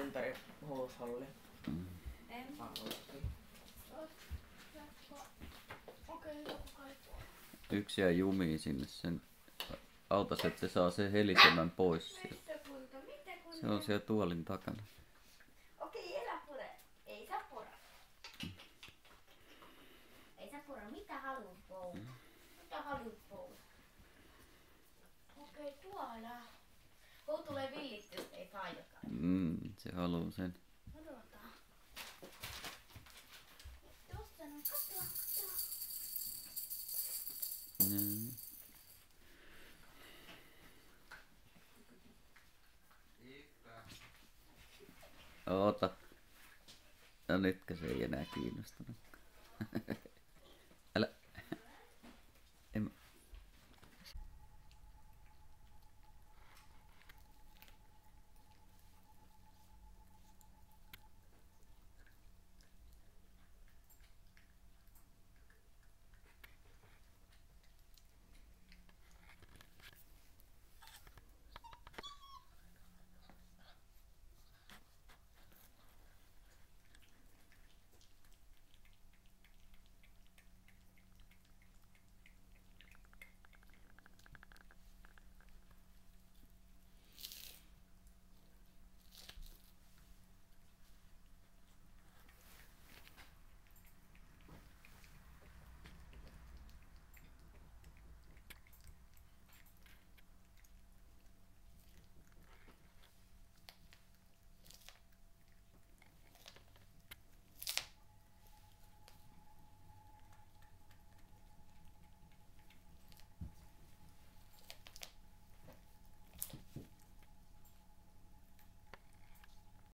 ympäri huusholli. En. Kaipua. Yksi jää jumiin sinne sen autas, että se saa sen helisemän pois? Se on siellä tuolin takana. Mitä haluat? Okei, tuolla. Kun tulee villitty, ei saa jotain. Mm, se haluaa sen. Odotaan. Tuossa on katoa, katoa. Mm. Oota. No nytkö se ei enää kiinnostunut?